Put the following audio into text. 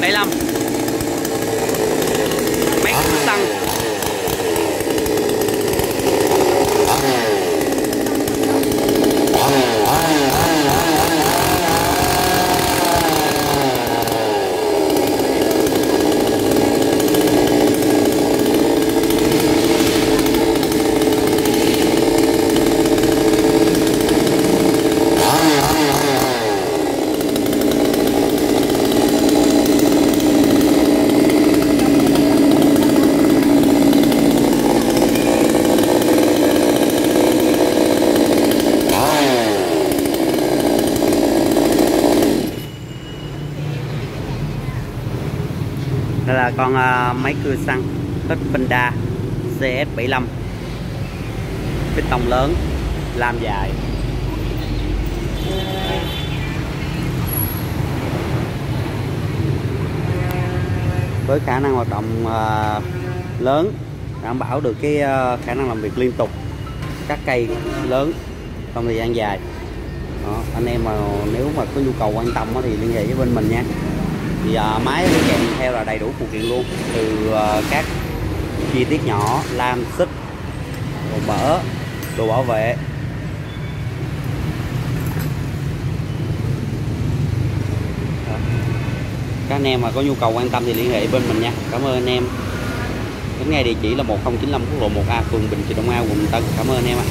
CX75 máy cứu xăng đây là con à, máy cưa xăng Honda CS75 piston lớn làm dài. Với khả năng hoạt động à, lớn đảm bảo được cái à, khả năng làm việc liên tục. Các cây lớn trong thời gian dài. Đó, anh em mà nếu mà có nhu cầu quan tâm thì liên hệ với bên mình nha thì uh, máy đi kèm theo là đầy đủ phụ kiện luôn từ uh, các chi tiết nhỏ lam xích đồ mỡ đồ bảo vệ. Các anh em mà có nhu cầu quan tâm thì liên hệ bên mình nha. Cảm ơn anh em. Đến ngay địa chỉ là 1095 quốc lộ 1A phường Bình Trị Đông A quận Tân. Cảm ơn anh em ạ.